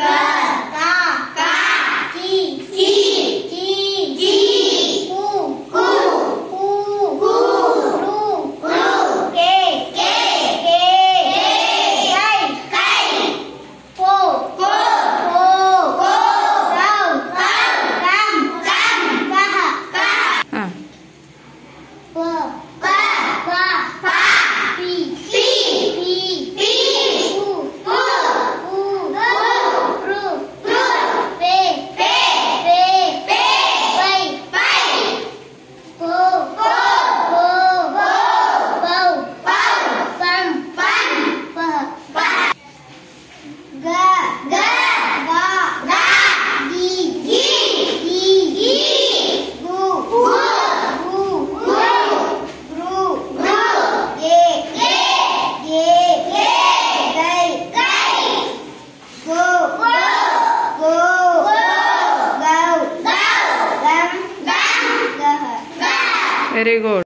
Ke Ga, ga,